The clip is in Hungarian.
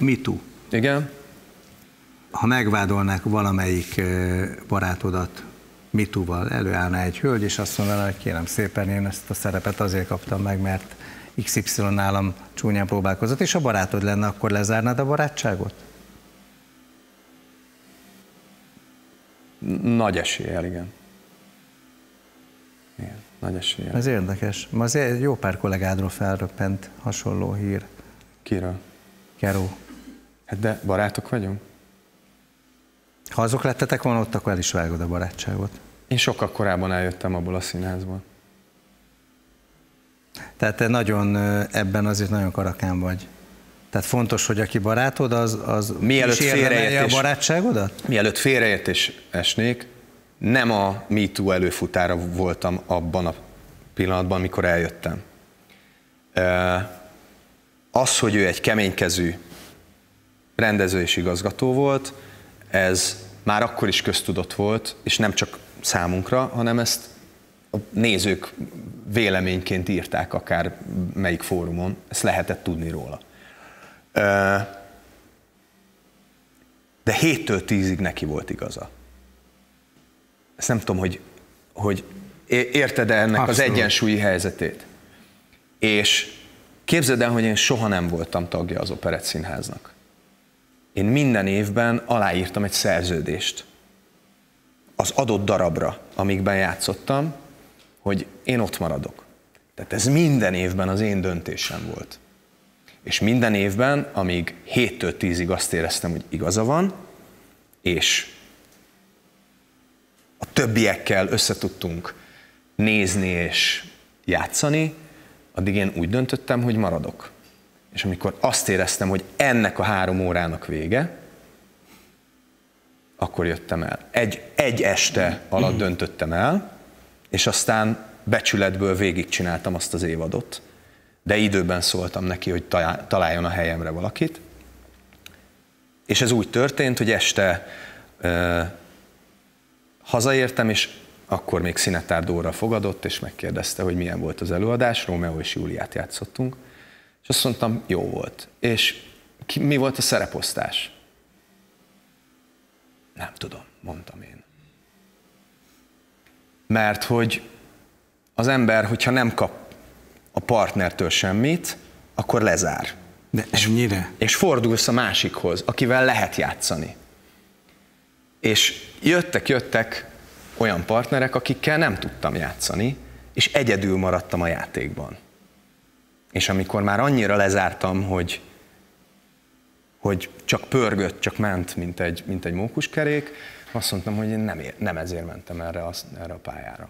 mitu. Igen. Ha megvádolnák valamelyik barátodat mituval, előállna egy hölgy, és azt mondaná, hogy kérem szépen, én ezt a szerepet azért kaptam meg, mert XY nálam csúnyán próbálkozott, és a barátod lenne, akkor lezárnád a barátságot? Nagy eséllyel, igen. igen. Nagy eséllyel. Ez érdekes. Ma azért jó pár kollégádról felröppent hasonló hír. Kiről? Keró. Hát de barátok vagyunk. Ha azok lettetek volna ott, akkor el is vágod a barátságot. Én sokkal korábban eljöttem abból a színházból. Tehát te nagyon ebben azért nagyon karakán vagy. Tehát fontos, hogy aki barátod, az, az mielőtt félreértés, a barátságodat? Mielőtt félreértés esnék, nem a MeToo előfutára voltam abban a pillanatban, amikor eljöttem. Az, hogy ő egy keménykezű rendező és igazgató volt, ez már akkor is köztudott volt, és nem csak számunkra, hanem ezt a nézők véleményként írták akár melyik fórumon, ezt lehetett tudni róla. De héttől tízig neki volt igaza. Ezt nem tudom, hogy, hogy érted-e ennek Abszolút. az egyensúlyi helyzetét. És képzeld el, hogy én soha nem voltam tagja az Operett Színháznak. Én minden évben aláírtam egy szerződést az adott darabra, amikben játszottam, hogy én ott maradok. Tehát ez minden évben az én döntésem volt. És minden évben, amíg 7-től 10-ig azt éreztem, hogy igaza van, és a többiekkel összetudtunk nézni és játszani, addig én úgy döntöttem, hogy maradok. És amikor azt éreztem, hogy ennek a három órának vége, akkor jöttem el. Egy, egy este alatt döntöttem el, és aztán becsületből végigcsináltam azt az évadot, de időben szóltam neki, hogy találjon a helyemre valakit. És ez úgy történt, hogy este ö, hazaértem, és akkor még Szinetár Dóra fogadott, és megkérdezte, hogy milyen volt az előadás, Rómeó és Júliát játszottunk. És azt mondtam, jó volt. És ki, mi volt a szereposztás? Nem tudom, mondtam én. Mert hogy az ember, hogyha nem kap a partnertől semmit, akkor lezár. De ennyire? És fordulsz a másikhoz, akivel lehet játszani. És jöttek, jöttek olyan partnerek, akikkel nem tudtam játszani, és egyedül maradtam a játékban. És amikor már annyira lezártam, hogy, hogy csak pörgött, csak ment, mint egy, mint egy mókuskerék, azt mondtam, hogy én nem, nem ezért mentem erre a, erre a pályára.